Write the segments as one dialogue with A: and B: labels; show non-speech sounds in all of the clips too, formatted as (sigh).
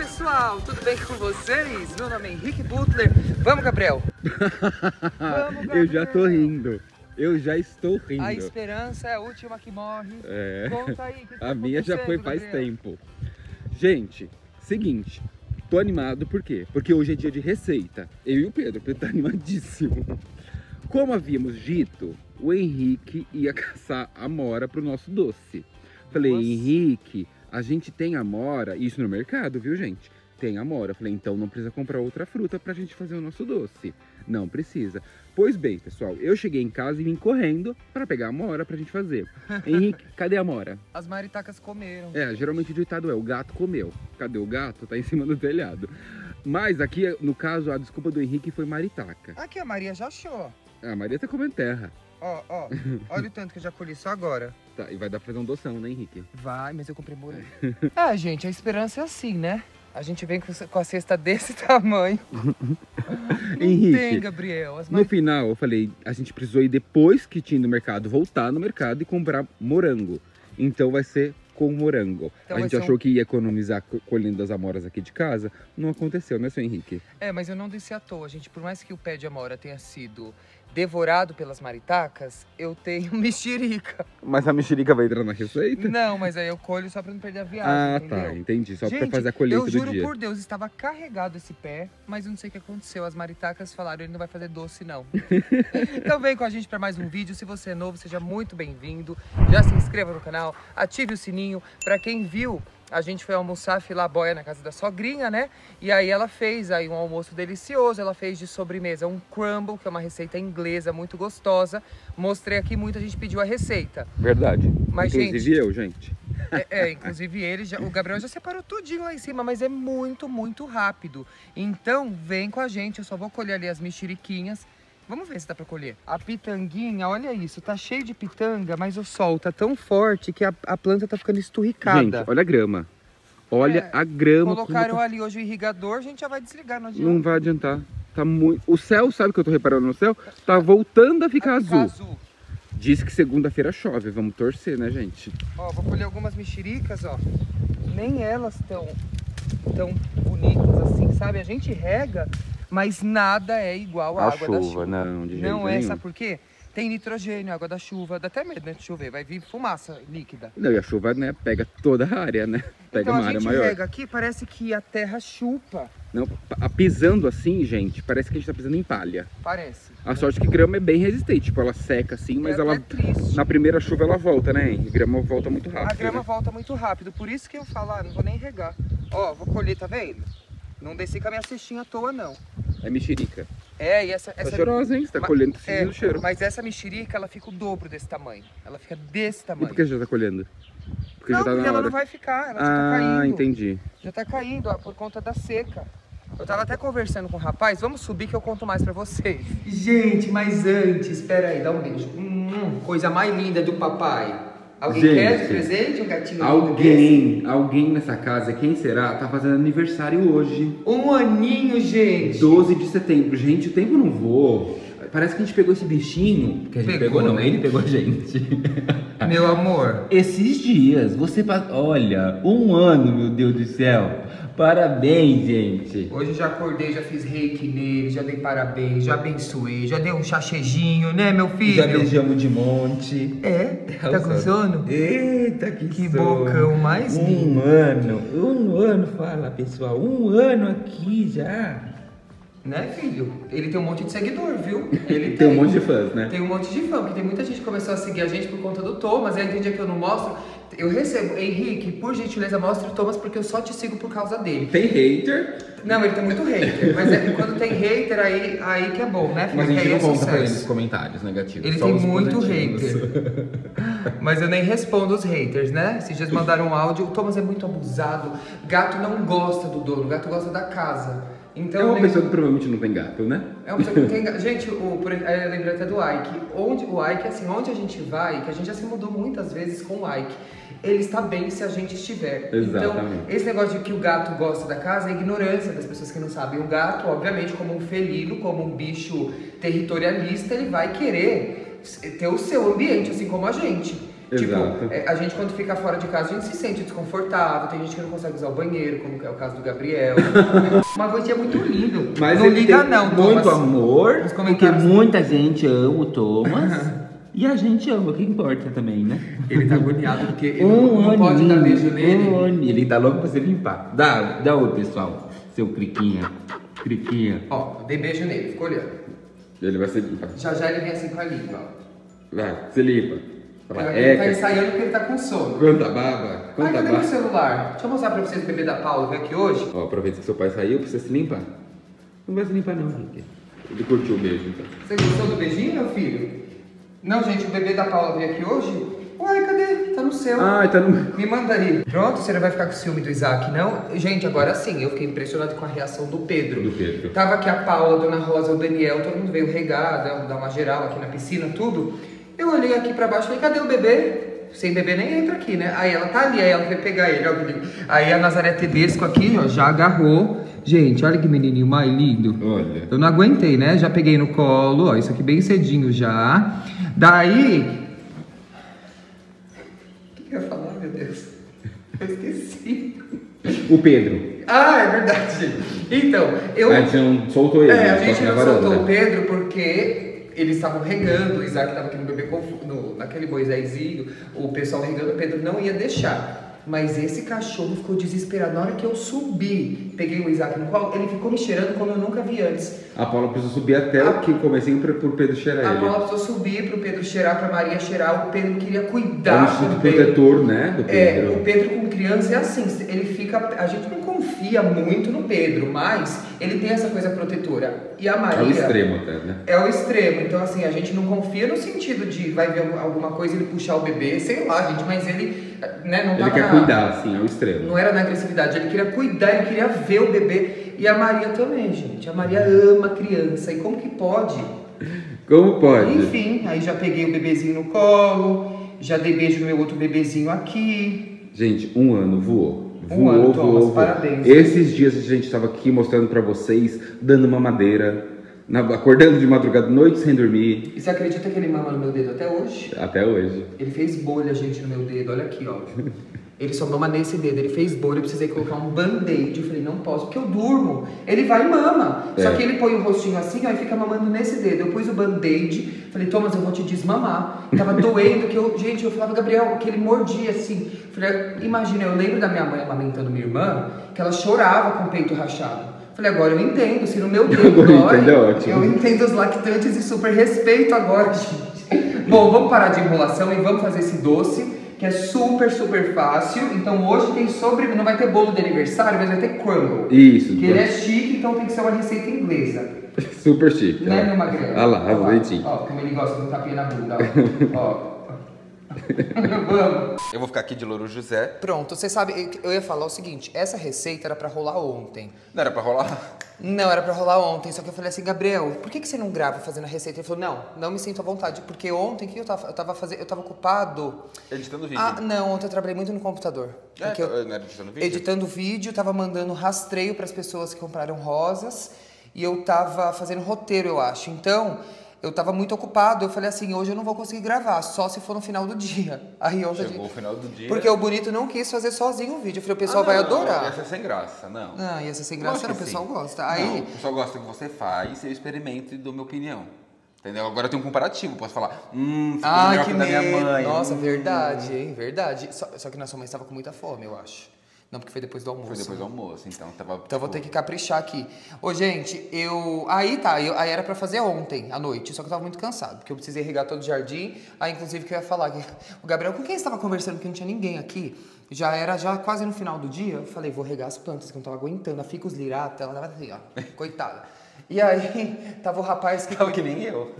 A: pessoal, tudo bem com vocês? Meu nome é Henrique Butler. Vamos, Gabriel. (laughs)
B: Vamos, Gabriel. Eu já tô rindo. Eu já estou rindo.
A: A esperança é a última que morre.
B: É.
A: Conta aí. Que (laughs)
B: a minha já foi faz
A: Gabriel?
B: tempo. Gente, seguinte. Tô animado por quê? Porque hoje é dia de receita. Eu e o Pedro, o Pedro tá animadíssimo. (laughs) Como havíamos dito, o Henrique ia caçar amora pro nosso doce. Falei,
A: Nossa.
B: Henrique, a gente tem amora, isso no mercado, viu, gente? Tem amora. Falei, então não precisa comprar outra fruta pra gente fazer o nosso doce. Não precisa. Pois bem, pessoal, eu cheguei em casa e vim correndo para pegar a amora pra gente fazer. (laughs) Henrique, cadê a amora?
A: As maritacas comeram.
B: É, geralmente o ditado é, o gato comeu. Cadê o gato? Tá em cima do telhado. Mas aqui, no caso, a desculpa do Henrique foi maritaca.
A: Aqui a Maria já achou.
B: A Maria tá comendo terra.
A: Ó, ó. Olha o tanto que eu já colhi só agora.
B: Tá, e vai dar pra fazer um doção, né, Henrique?
A: Vai, mas eu comprei morango. (laughs) É, gente, a esperança é assim, né? A gente vem com a cesta desse (laughs) tamanho. (laughs) Não
B: Henrique,
A: tem, Gabriel. As
B: No final, eu falei, a gente precisou ir depois que tinha no mercado, voltar no mercado e comprar morango. Então vai ser com morango.
A: Então
B: a gente
A: ser um-
B: achou que ia economizar co- colhendo as amoras aqui de casa. Não aconteceu, né, seu Henrique?
A: É, mas eu não disse à toa, gente. Por mais que o pé de amora tenha sido devorado pelas maritacas, eu tenho (laughs) mexerica.
B: Mas a mexerica vai entrar na receita?
A: Não, mas aí eu colho só pra não perder a viagem,
B: Ah,
A: entendeu?
B: tá, entendi. Só pra
A: Gente,
B: fazer a colheita
A: eu
B: do
A: juro
B: dia.
A: por Deus, estava carregado esse pé, mas eu não sei o que aconteceu. As maritacas falaram, ele não vai fazer doce, não. (laughs) então vem com a gente para mais um vídeo. Se você é novo, seja muito bem-vindo. Já se inscreva no canal, ative o sininho. Para quem viu, a gente foi almoçar filar boia na casa da sogrinha, né? E aí ela fez aí um almoço delicioso. Ela fez de sobremesa um crumble, que é uma receita inglesa muito gostosa. Mostrei aqui, muita gente pediu a receita.
B: Verdade.
A: Mas,
B: Inclusive eu, gente.
A: É, é, inclusive ele, já, o Gabriel já separou tudinho lá em cima, mas é muito, muito rápido. Então, vem com a gente, eu só vou colher ali as mexeriquinhas. Vamos ver se dá pra colher. A pitanguinha, olha isso, tá cheio de pitanga, mas o sol tá tão forte que a, a planta tá ficando esturricada.
B: Gente, olha a grama. Olha
A: É,
B: a grama.
A: Colocaram
B: tá-
A: ali hoje o irrigador, a gente já vai desligar, não adianta.
B: Não vai adiantar. Tá muito. O céu, sabe o que eu tô reparando no céu? Tá voltando a ficar
A: Vai ficar
B: azul. Diz que segunda-feira chove. Vamos torcer, né, gente?
A: Ó, vou colher algumas mexericas, ó. Nem elas tão tão bonitas assim, sabe? A gente rega, mas nada é igual à água da chuva.
B: não, de jeito
A: Não é,
B: nenhum.
A: sabe por quê? Tem nitrogênio, água da chuva, dá até medo né, de chover, vai vir fumaça líquida.
B: Não, e a chuva, né, pega toda a área, né? Pega
A: então
B: uma
A: a
B: área
A: gente
B: maior.
A: rega aqui, parece que a terra chupa,
B: Não, pisando assim, gente, parece que a gente tá pisando em palha.
A: parece.
B: A sorte é que grama é bem resistente, tipo, ela seca assim, mas
A: é
B: ela
A: triste.
B: na primeira chuva ela volta, né? Henrique? grama volta muito rápido.
A: A grama
B: né?
A: volta muito rápido, por isso que eu falo, ah, não vou nem regar. Ó, vou colher, tá vendo? Não desci com a minha cestinha à toa, não.
B: É mexerica.
A: É, e essa...
B: Tá
A: essa
B: cheirosa, hein? Você tá
A: Ma-
B: colhendo, tá
A: é,
B: o cheiro.
A: Mas essa mexerica, ela fica o dobro desse tamanho. Ela fica desse
B: E
A: tamanho.
B: por que já tá colhendo? Porque
A: não,
B: já tá
A: porque
B: na
A: ela
B: hora.
A: não vai ficar, ela
B: ah,
A: fica caindo.
B: entendi.
A: Já tá caindo, ó, por conta da seca. Eu tava até conversando com o rapaz, vamos subir que eu conto mais pra vocês. Gente, mas antes, espera aí, dá um beijo. Hum, coisa mais linda do papai. Alguém
B: Gente,
A: quer de presente um gatinho
B: Alguém, alguém nessa casa, quem será, tá fazendo aniversário hoje.
A: Um aninho, gente.
B: 12 de setembro. Gente, o tempo não voou. Parece que a gente pegou esse bichinho. Que a gente
A: Pegou,
B: pegou, não,
A: né?
B: ele pegou a gente. (laughs)
A: Meu amor.
C: Esses dias, você Olha, um ano, meu Deus do céu. Parabéns, gente.
A: Hoje já acordei, já fiz reiki nele, já dei parabéns, já abençoei, já dei um chachejinho, né, meu filho?
C: Já beijamos de monte.
A: É? Tá com sono?
C: Eita, que,
A: Que
C: sono.
A: bocão mais lindo.
C: Um ano, um ano, fala pessoal, um ano aqui já.
A: Né, filho? Ele tem um monte de seguidor, viu? (laughs) Ele
B: Tem um monte de fãs, né?
A: Tem um monte de fã, porque tem muita gente que começou a seguir a gente por conta do Thomas, aí tem dia que eu não mostro. Eu recebo, Henrique, por gentileza, mostre o Thomas porque eu só te sigo por causa dele.
B: Tem hater,
A: Não, ele tem muito hater, (laughs) mas é, quando tem hater aí, aí que é bom, né, filho?
B: mas a gente não
A: é
B: conta pra ele nos comentários negativos.
A: Ele tem muito
B: positivos.
A: hater. (laughs) Mas eu nem respondo os haters, né? Esses dias mandaram um áudio. O Thomas é muito abusado. Gato não gosta do dono, gato gosta da casa. Então,
B: É uma pessoa que provavelmente não tem gato, né?
A: é uma pessoa que não tem. ga- Gente, o, por, eu lembrei até do Ike. Onde, o Ike, assim, onde a gente vai, que a gente já se mudou muitas vezes com o Ike, ele está bem se a gente estiver. Então,
B: Exatamente.
A: esse negócio de que o gato gosta da casa é ignorância das pessoas que não sabem. O gato, obviamente, como um felino, como um bicho territorialista, ele vai querer ter o seu ambiente, assim como a gente.
D: Exato.
A: Tipo, é, a gente quando fica fora de casa, a gente se sente desconfortável, tem gente que não consegue usar o banheiro, como é o caso do Gabriel. (laughs) Uma coisinha muito lindo.
D: Mas
A: não liga não,
C: Muito
A: Thomas.
C: amor, porque muita gente ama o Thomas. e a gente ama, o que importa também, né?
A: Ele tá agoniado porque ele não, não pode dar beijo nele.
C: um. Ele tá louco pra você limpar. Dá, dá outro, pessoal. Seu criquinha. Criquinha.
A: Ó, dei beijo nele, ficou olhando.
D: Ele vai ser limpa.
A: Já já ele vem assim com a língua. ó.
D: Vai, se limpa.
A: Ele tá ensaiando porque ele tá com sono.
D: quanta baba,
A: Ai,
D: quanta
A: cadê meu
D: baba.
A: celular? Deixa eu mostrar pra vocês o bebê da Paula, veio aqui hoje.
D: Ó, aproveita que seu pai saiu, precisa se limpar. Não vai se limpar não, Henrique. Ele curtiu o beijo, então.
A: Você gostou do beijinho, meu filho? Não, gente, o bebê da Paula veio aqui hoje. Uai, cadê? Tá no seu.
D: Ah, tá no...
A: Me manda aí. Pronto, você não vai ficar com ciúme do Isaac, não? Gente, agora sim, eu fiquei impressionado com a reação do Pedro.
D: Do Pedro.
A: Tava aqui a Paula, a Dona Rosa, o Daniel, todo mundo veio regar, dar uma geral aqui na piscina, tudo. Eu olhei aqui pra baixo e falei, cadê o bebê? Sem bebê nem entra aqui, né? Aí ela tá ali, aí ela foi pegar ele, ó. que lindo. Aí a Nazaré Tedesco aqui, ó, já agarrou. Gente, olha que menininho mais lindo.
D: Olha.
A: Eu não aguentei, né? Já peguei no colo, ó, isso aqui bem cedinho já. Daí. O que eu ia falar, meu Deus? Eu esqueci.
D: O Pedro.
A: Ah, é verdade. Então, eu.
D: A gente não soltou ele,
A: É, a
D: só
A: gente não soltou o Pedro porque eles estavam regando, o Isaac estava aqui no bebê no, naquele Moisésinho, o pessoal regando, Pedro não ia deixar. Mas esse cachorro ficou desesperado. Na hora que eu subi, peguei o Isaac no colo, ele ficou me cheirando como eu nunca vi antes.
D: A Paula precisou subir até
A: A-
D: o que comecinho pro Pedro cheirar
A: A
D: ele.
A: Paula precisou subir pro Pedro cheirar, pra Maria cheirar. O Pedro queria
D: É um
A: cuidar
D: instinto
A: também.
D: protetor, né, do
A: É,
D: Pedro.
A: o Pedro com criança é assim, ele fica. A gente não confia muito no Pedro, mas ele tem essa coisa protetora. E a Maria.
D: É o extremo até, né?
A: É o extremo. Então, assim, a gente não confia no sentido de vai ver alguma coisa ele puxar o bebê, sei lá, gente, mas ele né, não
D: Ele quer
A: na-
D: cuidar, assim, é o extremo.
A: Não era na agressividade, ele queria cuidar, ele queria ver o bebê. E a Maria também, gente. A Maria ama criança. E como que pode?
D: Como pode?
A: Enfim, aí já peguei o bebezinho no colo, já dei beijo no meu outro bebezinho aqui.
D: Gente, um ano voou.
A: Um
D: Voou,
A: ano,
D: voou,
A: Thomas,
D: voou.
A: parabéns.
D: Esses dias a gente estava aqui mostrando pra vocês, dando mamadeira, na, acordando de madrugada, noite sem dormir,
A: E você acredita que ele mama no meu dedo até hoje?
D: até hoje.
A: Ele fez bolha, gente, no meu dedo. Olha aqui, ó. (laughs) Ele só mama nesse dedo. Ele fez bolha, eu precisei colocar um band-aid. Eu falei, não posso, porque eu durmo. Ele vai e mama. Só
D: É.
A: que ele põe o rostinho assim, ó, e fica mamando nesse dedo. Eu pus o band-aid. Falei, Thomas, eu vou te desmamar. Tava (laughs) doendo, que eu... Gente, eu falava, Gabriel, que ele mordia assim. Falei, imagina, eu lembro da minha mãe amamentando minha irmã, que ela chorava com o peito rachado. Falei, agora eu entendo. Se no meu (laughs) dedo dói,
D: entendo, é
A: eu entendo os lactantes e super respeito agora, (laughs) gente. Bom, vamos parar de enrolação e vamos fazer esse doce, que é super, super fácil. Então hoje tem sobre. Não vai ter bolo de aniversário, mas vai ter crumble.
D: Isso,
A: Que ele é chique, então tem que ser uma receita inglesa. (laughs)
D: super chique.
A: Né,
D: ó.
A: meu magrelo?
D: Olha lá,
A: Ó
D: bonitinho.
A: Ó, como ele gosta de um tapinha na bunda, ó. (laughs) ó. (laughs) Vamos.
B: Eu vou ficar aqui de Louro José.
A: Pronto, você sabe, eu ia falar o seguinte, essa receita era pra rolar ontem.
B: Não era pra rolar?
A: Não, era pra rolar ontem, só que eu falei assim, Gabriel, por que, que você não grava fazendo a receita? Ele falou, não, não me sinto à vontade, porque ontem que eu tava, eu tava fazendo, eu tava ocupado.
B: Editando vídeo.
A: Ah, não, ontem eu trabalhei muito no computador.
B: É,
A: Porque eu,
B: não era editando vídeo?
A: editando vídeo, tava mandando rastreio pras pessoas que compraram rosas e eu tava fazendo roteiro, eu acho. Então, eu tava muito ocupado, eu falei assim, hoje eu não vou conseguir gravar, só se for no final do dia. (laughs) Aí ontem
B: Chegou o final do dia.
A: Porque o bonito não quis fazer sozinho o vídeo. Eu falei, o pessoal
B: Ah,
A: vai
B: não,
A: adorar.
B: Ia ser sem graça, não.
A: Não, ia ser sem graça, não, o pessoal
B: sim.
A: gosta.
B: Não,
A: Aí,
B: o pessoal gosta do que você faz, eu experimento e dou minha opinião. Entendeu? Agora eu tenho um comparativo, posso falar, hum, ficou
A: Ai,
B: melhor
A: que
B: que da minha mãe.
A: Nossa,
B: hum.
A: verdade, hein? Verdade. Só, só que na sua mãe estava com muita fome, eu acho. Não, porque foi depois do almoço.
B: Foi depois do almoço, então tava.
A: Então vou ter que caprichar aqui. Ô, gente, eu. Aí tá, eu... aí era pra fazer ontem, à noite, só que eu tava muito cansado, porque eu precisei regar todo o jardim. Aí, inclusive, que eu ia falar que (laughs) o Gabriel, com quem estava conversando, porque não tinha ninguém aqui, já era já quase no final do dia. Eu falei, vou regar as plantas, que eu não tava aguentando. A ficus lirata, ela tava assim, ó, (laughs) coitada. E aí, (laughs) tava o rapaz que.
B: Tava que nem eu.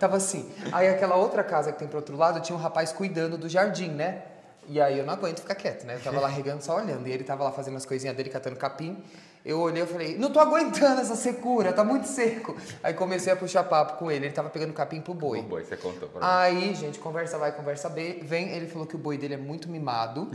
A: Tava assim. Aí aquela outra casa que tem pro outro lado tinha um rapaz cuidando do jardim, né? E aí eu não aguento ficar quieto, né? Eu tava lá regando só olhando. E ele tava lá fazendo as coisinhas dele, catando capim. Eu olhei e falei, não tô aguentando essa secura, tá muito seco. Aí comecei a puxar papo com ele, ele tava pegando capim pro boi.
B: O boi, você contou pra mim.
A: Aí, gente, conversa vai, conversa vem. Ele falou que o boi dele é muito mimado,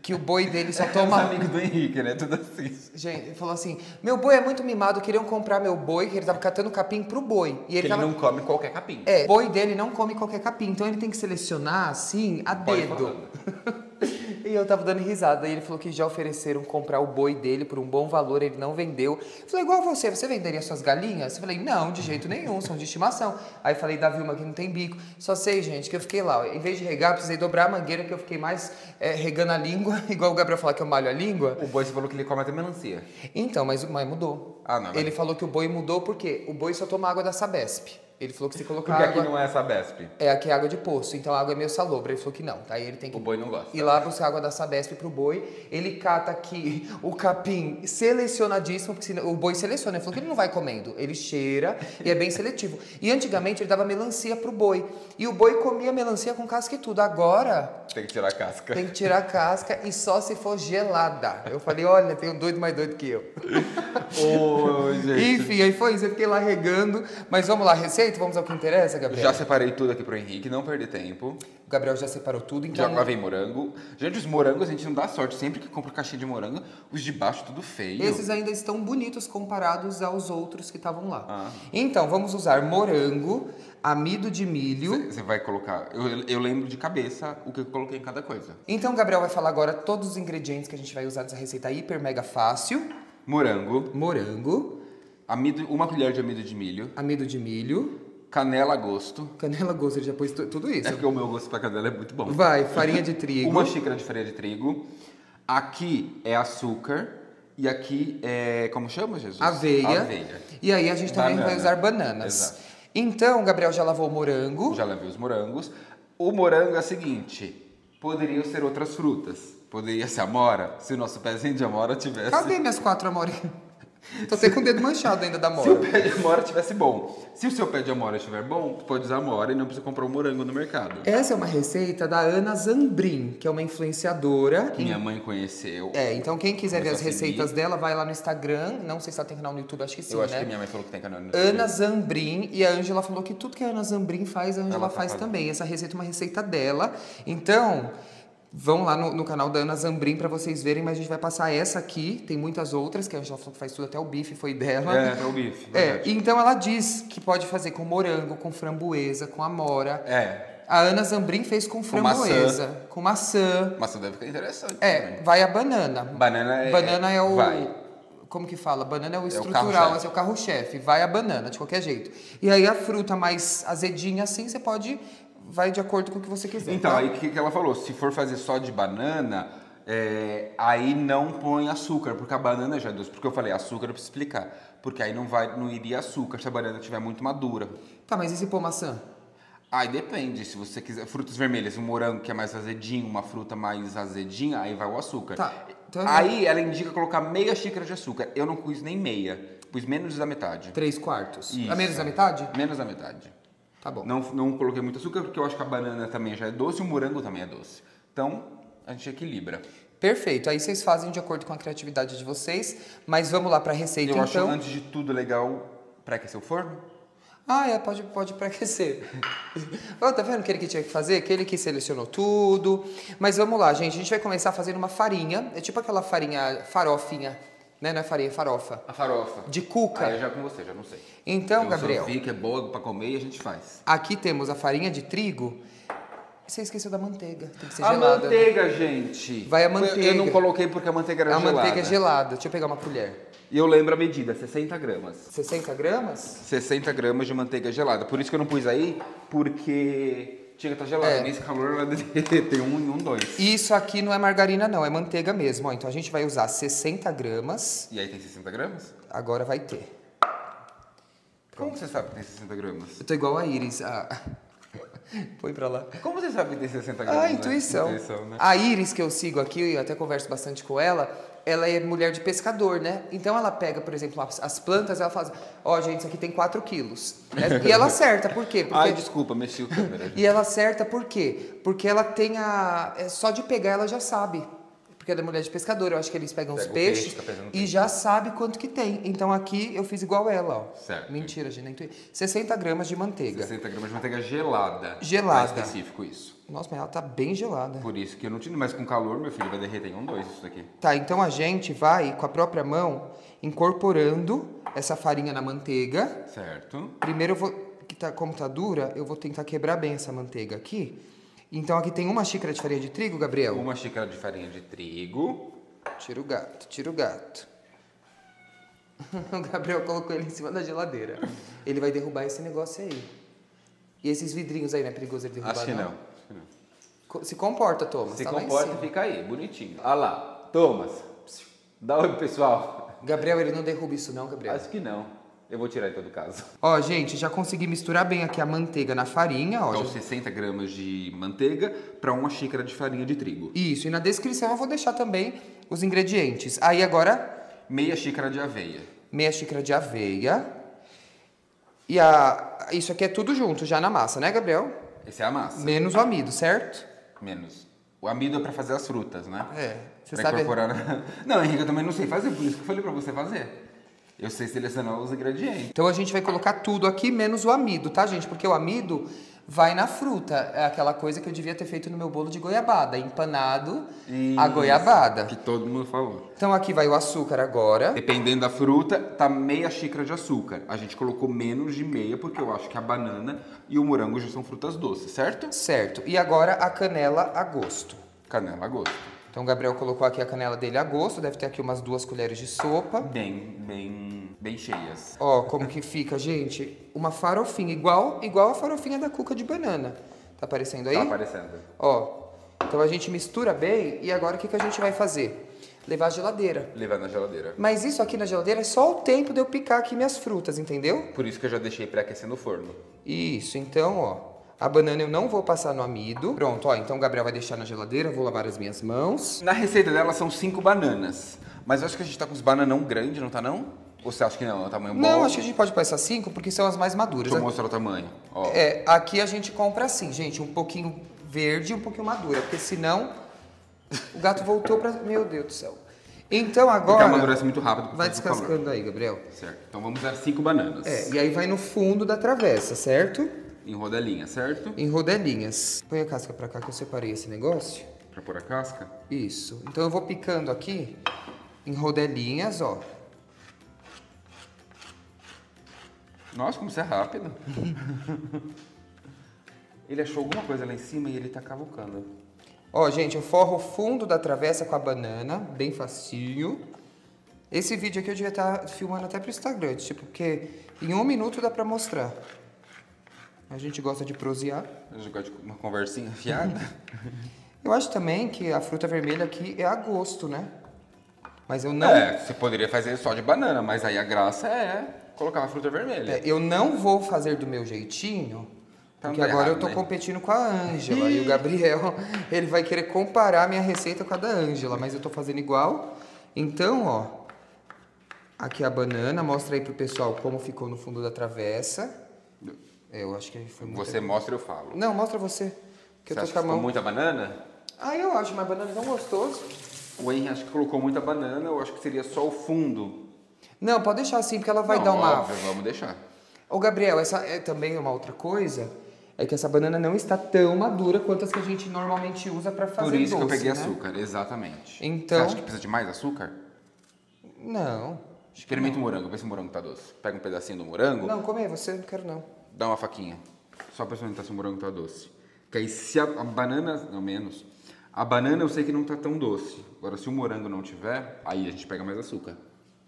A: que o boi dele só
B: Os (laughs)
A: toma.
B: amigos do Henrique, né? Tudo assim.
A: Gente, ele falou assim: meu boi é muito mimado, queriam comprar meu boi, que ele tava catando capim pro boi. E
B: Que
A: ele
B: ele
A: tava.
B: não come qualquer capim.
A: É, o boi dele não come qualquer capim, então ele tem que selecionar assim, a
B: Pode
A: dedo. (laughs) E eu tava dando risada. E ele falou que já ofereceram comprar o boi dele por um bom valor, ele não vendeu. Eu falei, igual você, você venderia suas galinhas? Eu falei, não, de jeito nenhum, são de estimação. Aí falei da Vilma que não tem bico. Só sei, gente, que eu fiquei lá. Em vez de regar, eu precisei dobrar a mangueira, que eu fiquei mais é, regando a língua, (laughs) igual o Gabriel falar que eu malho a língua.
B: O boi, você falou que ele come até melancia.
A: Então, mas, mas mudou.
B: Ah, não, mas-
A: Ele falou que o boi mudou porque o boi só toma água da Sabesp. Ele falou que se colocar
B: Porque
A: água...
B: aqui não é essa Besp.
A: É, aqui é água de poço, então a água é meio salobra. Ele falou que não, aí ele tem que
B: O boi não gosta.
A: ir lá buscar água da Sabesp pro boi. Ele cata aqui (laughs) o capim selecionadíssimo, porque senão- o boi seleciona. Ele falou que ele não vai comendo, ele cheira e é bem seletivo. E antigamente ele dava melancia pro boi. E o boi comia melancia com casca e tudo. Agora
B: Tem que tirar a casca.
A: tem que tirar a casca e só se for gelada. Eu falei, olha, tem um doido mais doido que eu. (laughs)
B: Ô, gente.
A: Enfim, aí foi isso, eu fiquei lá regando. Mas vamos lá, receita? Vamos ao que interessa, Gabriel?
B: Já separei tudo aqui pro Henrique, não perder tempo.
A: O Gabriel já separou tudo, então...
B: Já lavei morango. Gente, os morangos a gente não dá sorte. Sempre que compra caixinha de morango, os de baixo tudo feio.
A: Esses ainda estão bonitos comparados aos outros que estavam lá.
B: Ah.
A: Então, vamos usar morango, amido de milho.
B: Você vai colocar. Eu, eu lembro de cabeça o que eu coloquei em cada coisa.
A: Então, o Gabriel vai falar agora todos os ingredientes que a gente vai usar nessa receita hiper mega fácil.
B: Morango,
A: Morango,
B: amido, uma colher de amido de milho,
A: amido de milho,
B: canela a gosto.
A: canela gosto, ele já pôs tu- tudo isso.
B: É porque o meu gosto pra canela é muito bom.
A: Vai, farinha de trigo.
B: Uma xícara de farinha de trigo. Aqui é açúcar. E aqui é. Como chama, Jesus?
A: aveia.
B: Aveia.
A: E aí a gente também
B: Banana.
A: vai usar bananas.
B: Exato.
A: Então, o Gabriel já lavou o morango.
B: Já lavei os morangos. O morango é o seguinte: poderiam ser outras frutas. Poderia ser amora, se o nosso pezinho de amora tivesse.
A: Cadê minhas quatro amorinhas? (laughs) Tô até com o dedo manchado ainda da
B: Se o
A: mora.
B: pé de amora tivesse bom. Se o seu pé de amora estiver bom, tu pode usar amora e não precisa comprar um morango no mercado.
A: Essa é uma receita da Ana Zambrin, que é uma influenciadora.
B: Que minha mãe conheceu.
A: É, então quem quiser ver as
B: Começou a seguir.
A: receitas dela, vai lá no Instagram. Não sei se ela tem canal no YouTube, acho que sim,
B: Eu acho
A: né?
B: que minha mãe falou que tem canal no
A: Ana
B: YouTube.
A: Zambrin e a Ângela falou que tudo que a Ana Zambrin faz, a Ângela
B: Ela tá
A: faz também. Essa receita é uma receita dela. Então, vão lá no, no canal da Ana Zambrin pra vocês verem, mas a gente vai passar essa aqui. Tem muitas outras, que a falou que faz tudo, até o bife foi dela.
B: É, é o bife.
A: É, então ela diz que pode fazer com morango, com framboesa, com amora.
B: É.
A: A Ana Zambrin fez com framboesa, com maçã.
B: Maçã deve ficar interessante.
A: É,
B: também.
A: vai a banana.
B: Banana é.
A: Banana é o.
B: Vai.
A: Como que fala? Banana é o
B: o
A: estrutural, é o carro-chefe. Vai a banana, de qualquer jeito. E aí a fruta mais azedinha assim, você pode. Vai de acordo com o que você quiser.
B: Então,
A: tá?
B: aí o que, que ela falou? Se for fazer só de banana, é, aí não põe açúcar, porque a banana já é doce. Porque eu falei, açúcar eu preciso explicar. Porque aí não, vai, não iria açúcar se a banana estiver muito madura.
A: Tá, mas e se pôr maçã?
B: Aí depende, se você quiser. Frutas vermelhas, um morango que é mais azedinho, uma fruta mais azedinha, aí vai o açúcar.
A: Tá, então-
B: Aí ela indica colocar meia xícara de açúcar. Eu não pus nem meia, pus menos da metade.
A: Três quartos.
B: Isso.
A: A menos da metade?
B: Menos da metade.
A: Tá bom.
B: Não, não coloquei muito açúcar porque eu acho que a banana também já é doce e o morango também é doce. Então, a gente equilibra.
A: Perfeito. Aí vocês fazem de acordo com a criatividade de vocês. Mas vamos lá pra receita
B: eu acho,
A: então.
B: antes de tudo, legal pré-aquecer o forno.
A: Ah, é, pode, pode pré-aquecer. (laughs) Ó, tá vendo o que ele que tinha que fazer? Aquele que selecionou tudo. Mas vamos lá, gente. A gente vai começar fazendo uma farinha. É tipo aquela farinha farofinha, né? Não é farinha, é farofa.
B: A farofa.
A: De cuca.
B: Aí eu já com você, já não sei.
A: Então,
B: eu
A: Gabriel,
B: vi que é boa pra comer e a gente faz.
A: aqui temos a farinha de trigo. Você esqueceu da manteiga. Tem que ser
B: a
A: gelada.
B: manteiga, gente.
A: Vai a
B: Eu- Eu,
A: manteiga.
B: não coloquei porque a manteiga era
A: A
B: gelada.
A: manteiga é gelada. Deixa eu pegar uma colher.
B: E eu lembro a medida, 60 gramas.
A: 60 gramas?
B: 60 gramas de manteiga gelada. Por isso que eu não pus aí, porque tinha que estar gelada.
A: É.
B: Nesse calor ela (laughs) tem um e um, dois.
A: Isso aqui não é margarina, não. É manteiga mesmo. Ó, então a gente vai usar 60 gramas.
B: E aí tem 60 gramas?
A: Agora vai ter.
B: Como você sabe que tem 60 gramas?
A: Eu tô igual a Iris. Ah. (laughs) Põe pra lá.
B: Como você sabe que tem 60 gramas?
A: Ah,
B: né?
A: intuição.
B: Intuição, né?
A: A Iris que eu sigo aqui, eu até converso bastante com ela, ela é mulher de pescador, né? Então ela pega, por exemplo, as, as plantas, ela fala, ó, gente, isso aqui tem 4 quilos. né? (laughs) E ela acerta, por quê? Porque...
B: Ai, desculpa, mexi o câmera.
A: E ela acerta por quê? Porque ela tem a. é Só de pegar ela já sabe. Porque ela é mulher de pescador. Eu acho que eles pegam os
B: Pega o peixe,
A: peixes
B: tá o
A: e
B: peixe.
A: já sabe quanto que tem. Então aqui eu fiz igual ela, ó.
B: Certo.
A: Mentira, gente. nem tô- 60 gramas de manteiga.
B: 60 gramas de manteiga gelada.
A: Gelada.
B: Mais específico isso.
A: Nossa, mas ela tá bem gelada.
B: Por isso que eu não tinha, mas com calor, meu filho, vai derreter em um dois isso daqui.
A: Tá, então a gente vai com a própria mão incorporando essa farinha na manteiga.
B: Certo?
A: Primeiro eu vou, que tá, como tá dura, eu vou tentar quebrar bem essa manteiga aqui. Então aqui tem uma xícara de farinha de trigo, Gabriel.
B: Uma xícara de farinha de trigo.
A: Tira o gato, tira o gato. (laughs) o Gabriel colocou ele em cima da geladeira. Ele vai derrubar esse negócio aí. E esses vidrinhos aí, não é perigoso ele derrubar?
B: Acho que não. Não.
A: Se comporta, Thomas.
B: Se
A: tá
B: comporta e fica aí, bonitinho. Olha lá, Thomas. Dá oi pessoal.
A: Gabriel, ele não derruba isso não, Gabriel.
B: Acho que não. Eu vou tirar em todo caso. (laughs)
A: Ó, gente, já consegui misturar bem aqui a manteiga na farinha, ó.
B: Então,
A: já-
B: 60 gramas de manteiga para uma xícara de farinha de trigo.
A: Isso, e na descrição eu vou deixar também os ingredientes. Aí agora,
B: Meia xícara de aveia.
A: meia xícara de aveia. E a... isso aqui é tudo junto, já na massa, né, Gabriel?
B: Essa é a massa.
A: Menos o amido, certo?
B: Menos. O amido é para fazer as frutas, né?
A: É. Você
B: Pra
A: sabe...
B: incorporar. (laughs) Não, Henrique, eu também não sei fazer, por isso que eu falei pra você fazer. Eu sei selecionar os ingredientes.
A: Então a gente vai colocar tudo aqui, menos o amido, tá, gente? Porque o amido vai na fruta. É aquela coisa que eu devia ter feito no meu bolo de goiabada. Empanado a
B: Isso,
A: goiabada.
B: Que todo mundo falou.
A: Então aqui vai o açúcar agora.
B: Dependendo da fruta, tá meia xícara de açúcar. A gente colocou menos de meia, porque eu acho que a banana e o morango já são frutas doces, certo?
A: Certo. E agora a canela a gosto.
B: Canela a gosto.
A: Então o Gabriel colocou aqui a canela dele a gosto. Deve ter aqui umas duas colheres de sopa.
B: Bem, bem, bem cheias.
A: Ó, como que fica, gente? Uma farofinha, igual, igual a farofinha da cuca de banana. Tá aparecendo aí?
B: Tá aparecendo.
A: Ó, então a gente mistura bem e agora o que, que a gente vai fazer? Levar à geladeira.
B: Levar na geladeira.
A: Mas isso aqui na geladeira é só o tempo de eu picar aqui minhas frutas, entendeu?
B: Por isso que eu já deixei pré-aquecer no forno.
A: Isso, então, ó. A banana eu não vou passar no amido. Pronto, ó. Então o Gabriel vai deixar na geladeira, vou lavar as minhas mãos.
B: Na receita dela são cinco bananas. Mas eu acho que a gente tá com os bananão grande, não tá não? Ou você acha que não? É o tamanho bom?
A: Não, acho que a gente pode pôr essas cinco porque são as mais maduras.
B: Deixa eu mostrar o tamanho. Ó.
A: É, aqui a gente compra assim, gente, um pouquinho verde e um pouquinho madura, porque senão o gato voltou pra. Meu Deus do céu. Então
B: Porque
A: agora.
B: amadurece muito rápido.
A: Vai descascando aí, Gabriel.
B: Certo. Então vamos usar cinco bananas.
A: É, e aí vai no fundo da travessa, certo?
B: Em rodelinha, certo?
A: Em rodelinhas. Põe a casca pra cá que eu separei esse negócio.
B: Pra pôr a casca.
A: Isso. Então eu vou picando aqui em rodelinhas, ó.
B: Nossa, como você é rápido. (laughs) ele achou alguma coisa lá em cima e ele tá cavucando.
A: Ó, gente, eu forro o fundo da travessa com a banana, bem facinho. Esse vídeo aqui eu devia estar filmando até pro Instagram, tipo, porque em um minuto dá pra mostrar. A gente gosta de prosear.
B: Vamos jogar de uma conversinha fiada. (laughs)
A: Eu acho também que a fruta vermelha aqui é a gosto, né? Mas eu não,
B: É, você poderia fazer só de banana, mas aí a graça é colocar uma fruta vermelha.
A: é, eu não vou fazer do meu jeitinho,
B: Pra não
A: porque agora eu tô
B: né?
A: competindo com a Ângela e o Gabriel, (laughs) ele vai querer comparar a minha receita com a da Ângela, mas eu tô fazendo igual. Então, ó, aqui a banana, mostra aí pro pessoal como ficou no fundo da travessa. É, eu acho que foi muito
B: Você mostra e eu falo.
A: Não, mostra você, que
B: você
A: eu tô com a mão.
B: muita banana?
A: Ah, eu acho, mas banana é tão gostoso.
B: O Henry acho que colocou muita banana, eu acho que seria só o fundo.
A: Não, pode deixar assim, porque ela vai
B: Não,
A: dar uma...
B: Óbvio, vamos deixar.
A: Ô, Gabriel, essa é também uma outra coisa, é que essa banana não está tão madura quanto as que a gente normalmente usa pra fazer
B: Por isso que eu
A: doce,
B: peguei
A: né?
B: açúcar, exatamente.
A: Então-
B: Você acha que precisa de mais açúcar?
A: Não.
B: Experimenta o morango, vê se o morango tá doce. Pega um pedacinho do morango,
A: Não, come aí, você, não quero não.
B: Dá uma faquinha. Só pra experimentar se o morango tá doce. Que aí se a, a banana, não menos, a banana eu sei que não tá tão doce. Agora se o morango não tiver, aí a gente pega mais açúcar.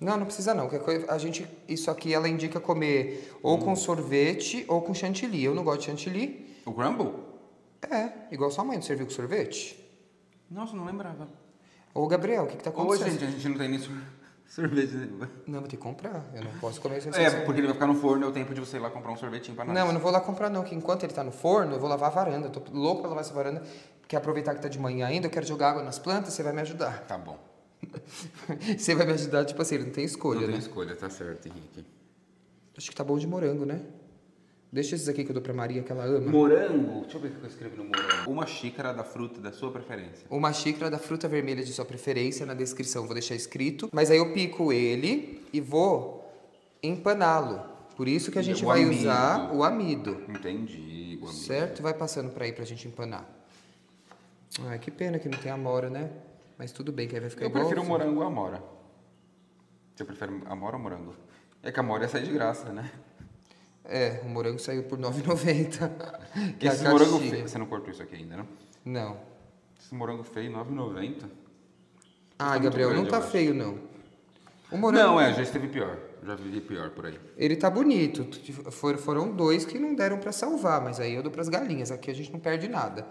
A: Não, não precisa não. coisa- A gente, isso aqui ela indica comer ou
B: Hum.
A: com sorvete ou com chantilly. Eu não gosto de chantilly.
B: O crumble?
A: É, igual sua mãe não serviu com sorvete.
B: Nossa, não lembrava.
A: Ô, Gabriel, o que que tá
B: Ô,
A: acontecendo?
B: gente, a gente não tem nisso sorvete.
A: Não, vou ter que comprar. Eu não posso comer sem
B: É,
A: sorvete.
B: porque ele vai ficar no forno, é o tempo de você ir lá comprar um sorvetinho pra nós.
A: Não, eu não vou lá comprar não, que enquanto ele tá no forno, eu vou lavar a varanda. Eu tô louco pra lavar essa varanda. Quer aproveitar que tá de manhã ainda, eu quero jogar água nas plantas, você vai me ajudar.
B: Tá bom. (laughs)
A: Você vai me ajudar, tipo assim, ele não tem escolha,
B: Não tem
A: né?
B: escolha, tá certo, Henrique.
A: Acho que tá bom de morango, né? Deixa esses aqui que eu dou pra Maria, que ela ama.
B: Morango, deixa eu ver o que eu escrevi no morango. Uma xícara da fruta da sua preferência.
A: Uma xícara da fruta vermelha de sua preferência na descrição, vou deixar escrito. Mas aí eu pico ele e vou empaná-lo. Por isso que a gente
B: o
A: vai
B: amido.
A: usar o amido.
B: Entendi, o amigo.
A: Certo? Vai passando pra aí pra gente empanar. Ai, que pena que não tem amora, né? Mas tudo bem, que aí vai ficar
B: Eu
A: igual.
B: prefiro morango ou amora. Você prefere amora ou morango? É que a amora ia sair de graça, né?
A: É, o morango saiu por R$ 9,90. (laughs) que é
B: Esse morango
A: caixinha.
B: feio. Você não cortou isso aqui ainda, né?
A: Não.
B: Esse morango feio, 9,90.
A: Ah,
B: muito
A: Gabriel, não tá feio, não. O morango,
B: Não, é, já esteve pior. Já vi pior por aí.
A: ele tá bonito. For- Foram dois que não deram pra salvar, mas aí eu dou pras galinhas. Aqui a gente não perde nada.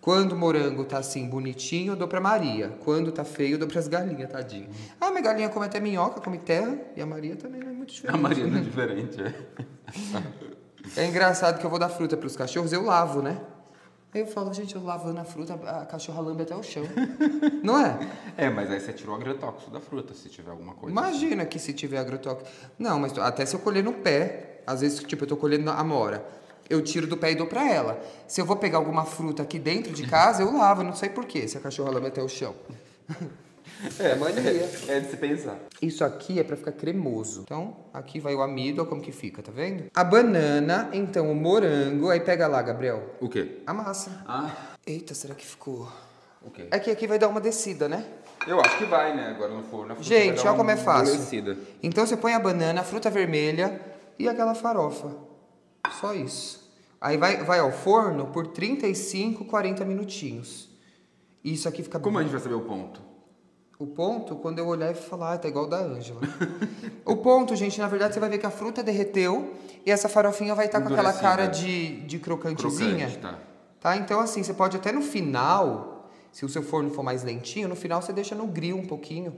A: Quando o morango tá assim, bonitinho, eu dou pra Maria. Quando tá feio, eu dou pras galinhas, tadinho. Ah, minha galinha come até minhoca, come terra. E a Maria também não é muito diferente.
B: A Mariana é diferente, é.
A: É engraçado que eu vou dar fruta pros cachorros, eu lavo, né? Aí eu falo, gente, eu lavando a fruta, a cachorra lambe até o chão. (laughs) não é?
B: É, mas aí você tirou o agrotóxico da fruta, se tiver alguma coisa.
A: Imagina que se tiver agrotóxico. Não, mas até se eu colher no pé, às vezes, tipo, eu tô colhendo a amora. Eu tiro do pé e dou pra ela. Se eu vou pegar alguma fruta aqui dentro de casa, eu lavo, não sei porquê, se a cachorra lambe até o chão. (laughs) É, mania.
B: É de se pensar.
A: Isso aqui é pra ficar cremoso. Então, aqui vai o amido, olha como que fica, tá vendo? A banana, então o morango, aí pega lá, Gabriel.
B: O quê?
A: A massa.
B: Ah,
A: Eita, será que ficou?
B: o quê?
A: É que aqui vai dar uma descida, né?
B: Eu acho que vai, né? Agora no forno.
A: Gente, olha como é fácil.
B: amolecida.
A: Então você põe a banana, a fruta vermelha e aquela farofa. Só isso. Aí vai, vai ao forno por 35, 40 minutinhos. Isso aqui fica
B: Como a gente vai saber o ponto?
A: O ponto, quando eu olhar e falar, ah, tá igual o da Ângela. o ponto, gente, na verdade, você vai ver que a fruta derreteu e essa farofinha vai estar com aquela cara de, de crocantezinha.
B: Crocante, tá.
A: Tá? Então, assim, você pode até no final, se o seu forno for mais lentinho, no final você deixa no grill um pouquinho.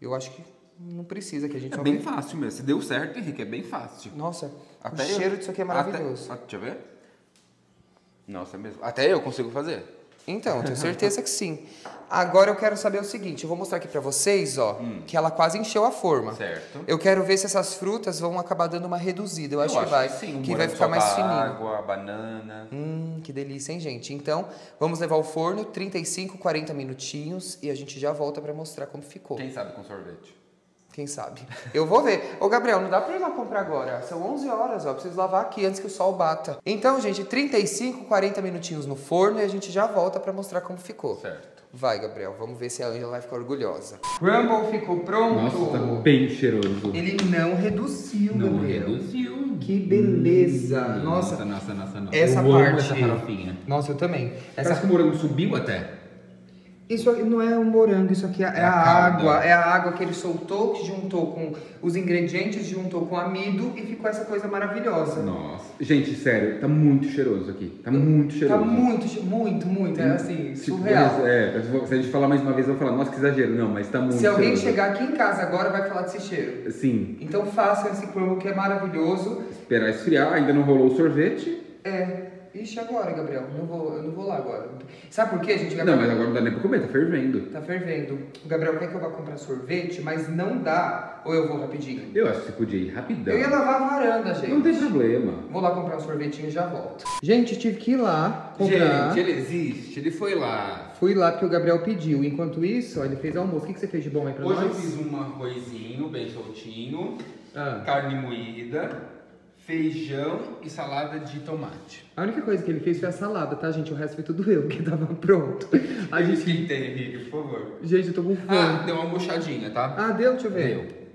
A: Eu acho que não precisa, que a gente
B: É bem
A: vai-
B: fácil mesmo. Se deu certo, Henrique, é bem fácil.
A: Nossa,
B: Até
A: o
B: eu-
A: cheiro disso aqui é maravilhoso.
B: Até, ah, deixa eu ver. Nossa, é mesmo. Até eu consigo fazer.
A: Então, tenho certeza que sim. Agora eu quero saber o seguinte, eu vou mostrar aqui pra vocês, ó, que ela quase encheu a forma.
B: Hum. Certo.
A: Eu quero ver se essas frutas vão acabar dando uma reduzida. Eu, acho
B: Eu
A: que vai,
B: sim. O
A: que vai ficar mais fininho.
B: água, banana.
A: Hum, que delícia, hein, gente? Então, vamos levar ao forno 35, 40 minutinhos e a gente já volta pra mostrar como ficou.
B: Quem sabe com sorvete?
A: Quem sabe? Eu vou ver. Ô, Gabriel, não dá pra ir lá comprar agora. São 11 horas, ó. Preciso lavar aqui antes que o sol bata. Então, gente, 35, 40 minutinhos no forno e a gente já volta pra mostrar como ficou.
B: Certo.
A: Vai, Gabriel. Vamos ver se a Angela vai ficar orgulhosa. Crumble ficou pronto.
D: Nossa, tá bem cheiroso.
A: Ele não reduziu,
C: Não
A: Gabriel.
C: reduziu.
A: Que beleza.
C: Nossa,
A: Nossa,
C: nossa, nossa, nossa.
A: essa
C: eu
A: parte-
C: essa farofinha.
A: Nossa, eu também. Essa
C: Parece que o morango subiu até.
A: Isso aqui não é um morango, isso aqui é, é
C: a
A: a
C: calda.
A: água. É a água que ele soltou, que juntou com os ingredientes, juntou com amido e ficou essa coisa maravilhosa.
D: Nossa. Gente, sério, tá muito cheiroso aqui. Tá muito
A: Tá
D: cheiroso.
A: muito, che- muito, muito. É assim,
D: Tipo,
A: surreal.
D: É, se a gente falar mais uma vez, eu vou falar, nossa, que exagero. Não, mas tá muito
A: Se alguém
D: cheiroso.
A: chegar aqui em casa agora, vai falar desse cheiro.
D: Sim,
A: Então façam esse crumble que é maravilhoso.
D: esperar esfriar, ainda não rolou o sorvete.
A: É. Ixi, agora, Gabriel. Não vou, eu não vou lá agora. Sabe por quê, gente?
D: Não,
A: Gabriel?
D: mas agora não dá nem pra comer, tá fervendo.
A: Tá fervendo. O Gabriel quer que eu vá comprar sorvete, mas não dá. Ou eu vou rapidinho?
D: Eu acho que você podia ir rapidão.
A: Eu ia lavar a varanda, gente.
D: Não tem problema.
A: Vou lá comprar um sorvetinho e já volto. Gente, tive que ir lá comprar.
C: Gente, ele existe, ele foi lá.
A: Fui lá porque o Gabriel pediu. Enquanto isso, ó, ele fez almoço. O que que você fez de bom aí pra
C: Hoje eu
A: nós?
C: fiz um arrozinho bem soltinho,
A: Ah.
C: carne moída, feijão e salada de tomate.
A: A única coisa que ele fez foi a salada, tá, gente? O resto foi tudo eu, que tava pronto. A gente...
C: Esquentei, Henrique, por favor.
A: Gente, eu tô com fome.
C: Ah, deu uma murchadinha, tá?
A: Ah, deu? Deixa eu ver.
C: Deu.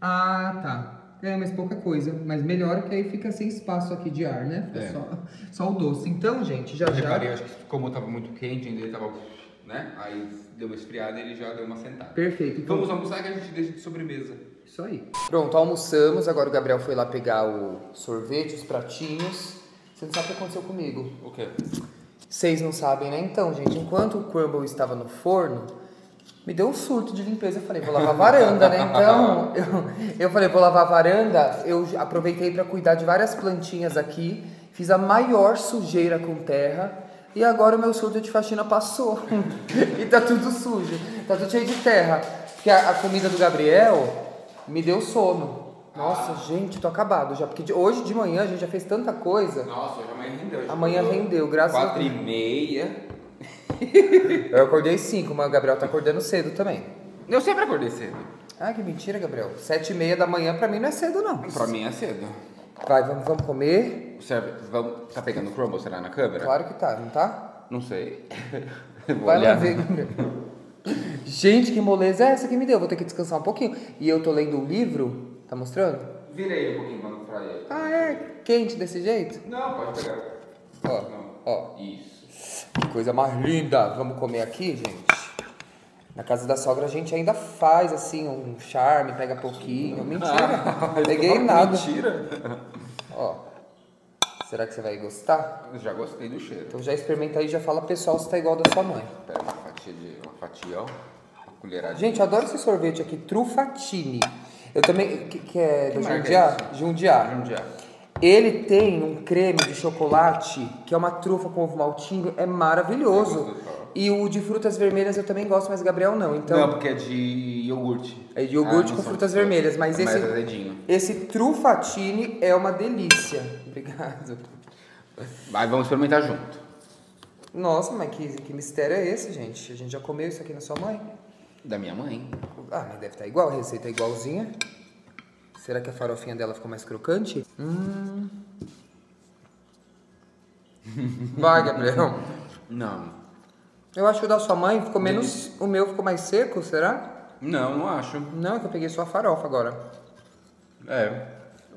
A: Ah, tá. É, mas pouca coisa. Mas melhor que aí fica sem espaço aqui de ar, né? Fica
C: É.
A: só, só o doce. Então, gente, já
C: Eu
A: já...
C: reparei, acho que como tava muito quente, ainda ele tava, né? Aí deu uma esfriada e ele já deu uma sentada.
A: Perfeito. Então,
C: Vamos almoçar que a gente deixa de sobremesa.
A: Isso aí. Pronto, almoçamos. Agora o Gabriel foi lá pegar o sorvete, os pratinhos. Você não sabe o que aconteceu comigo.
C: O quê?
A: Vocês não sabem, né? Então, gente, enquanto o crumble estava no forno, me deu um surto de limpeza. Eu falei, vou lavar a varanda, né? Então, (laughs) eu, eu falei, vou lavar a varanda. Eu aproveitei para cuidar de várias plantinhas aqui. Fiz a maior sujeira com terra. E agora o meu surto de faxina passou. (laughs) e tá tudo sujo. Tá tudo cheio de terra. Porque a, a comida do Gabriel me deu sono. Nossa, gente, tô acabado já. Porque de- hoje de manhã a gente já fez tanta coisa.
B: Nossa, hoje amanhã rendeu. hoje
A: Amanhã rendeu, graças a
B: Quatro e meia. (laughs)
A: Eu acordei 5, mas o Gabriel tá acordando cedo também.
B: Eu sempre acordei cedo.
A: Ah, que mentira, Gabriel. Sete e meia da manhã pra mim não é cedo, não.
B: Pra mim é cedo.
A: Vai, vamos, vamos comer?
B: Serve, vamos, tá pegando crumble, será, na câmera?
A: Claro que tá, não tá?
B: Não sei. (laughs)
A: Vai lá
B: olhar.
A: ver, Gabriel. Gente, que moleza é essa que me deu? Vou ter que descansar um pouquinho. E eu tô lendo um livro. Tá mostrando?
B: Virei um pouquinho pra ele.
A: Ah, é? Quente desse jeito?
B: Não, pode pegar.
A: Ó,
B: Não.
A: ó.
B: Isso.
A: Que coisa mais linda. Vamos comer aqui, gente? Na casa da sogra a gente ainda faz assim um charme, pega pouquinho. (laughs) Mentira. Peguei nada.
B: Mentira.
A: Ó. Será que você vai gostar?
B: Eu já gostei do cheiro.
A: Então já experimenta aí e já fala pessoal se tá igual da sua mãe.
B: Uma fatia de. Uma fatia, ó. Uma colherada.
A: Gente, eu adoro esse sorvete aqui, Trufatini. Eu também. Que, que é da Jundiá?
B: é
A: Jundiá.
B: Jundiá.
A: Ele tem um creme de chocolate, que é uma trufa com ovo maltinho, é maravilhoso.
B: É.
A: E o de frutas vermelhas eu também gosto, mas Gabriel não. Então,
B: Não, porque é de iogurte.
A: é de iogurte
B: Ah,
A: com frutas vermelhas, mas
B: É
A: esse
B: azedinho.
A: esse Trufatini é uma delícia. (laughs) Obrigado.
B: Vai, vamos experimentar junto.
A: Nossa, mas que, que mistério é esse, gente? A gente já comeu isso aqui na sua mãe?
B: Da minha mãe.
A: Ah, mas deve estar igual, a receita é igualzinha. Será que a farofinha dela ficou mais crocante? Hum. (laughs) Vai, Gabriel.
B: Não.
A: Eu acho que o da sua mãe ficou menos. O meu ficou mais seco, será?
B: Não, não acho.
A: Não, é que eu peguei só a farofa agora.
B: É.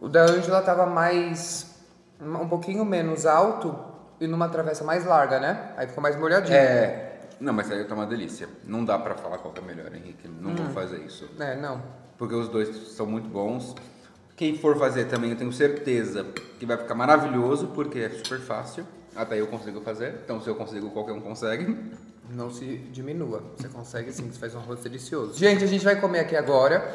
A: O da Ângela tava mais. um pouquinho menos alto e numa travessa mais larga, né? Aí ficou mais molhadinho.
B: É. Não, mas aí tá uma delícia. Não dá pra falar qual que é melhor, Henrique. Não
A: Hum.
B: vou fazer isso.
A: É, não.
B: Porque os dois são muito bons. Quem for fazer também, eu tenho certeza que vai ficar maravilhoso, porque é super fácil. Até eu consigo fazer. Então, se eu consigo, qualquer um consegue.
A: Não se diminua. Você consegue sim, você faz um arroz delicioso. Gente, a gente vai comer aqui agora.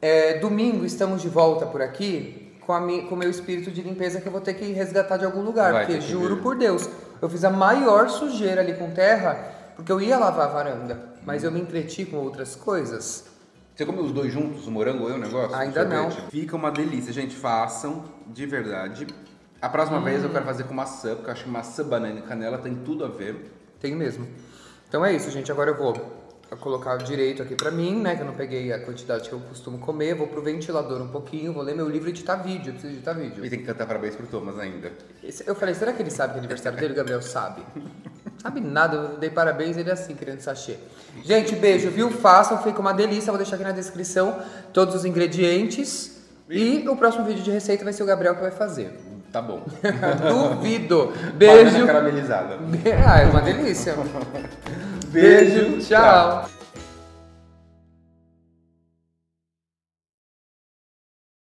A: É, domingo estamos de volta por aqui com, a mi- com o meu espírito de limpeza que eu vou ter que resgatar de algum lugar.
B: Vai
A: porque juro por Deus, eu fiz a maior sujeira ali com terra, porque eu ia lavar a varanda, mas eu me entreti com outras coisas.
B: Você comeu os dois juntos, o morango e o negócio?
A: Ainda não.
B: Fica uma delícia, gente. Façam, de verdade. A próxima
A: Hum.
B: vez eu quero fazer com maçã, porque eu acho que maçã, banana e canela tem tudo a ver.
A: Tem mesmo. Então é isso, gente. Agora eu vou colocar direito aqui pra mim, né? Que eu não peguei a quantidade que eu costumo comer. Vou pro ventilador um pouquinho, vou ler meu livro e editar vídeo. Eu preciso editar vídeo.
B: E tem que cantar parabéns pro Thomas ainda.
A: Eu falei, será que ele sabe que é aniversário dele? O Gabriel sabe. (laughs) Sabe nada, eu dei parabéns, ele é assim, querendo sachê. Gente, beijo, viu? Façam, fica uma delícia. Vou deixar aqui na descrição todos os ingredientes. E o próximo vídeo de receita vai ser o Gabriel que vai fazer.
B: Tá bom. (laughs)
A: Duvido. Beijo.
B: Banana caramelizada. (laughs)
A: Ah, é uma delícia. Beijo, tchau.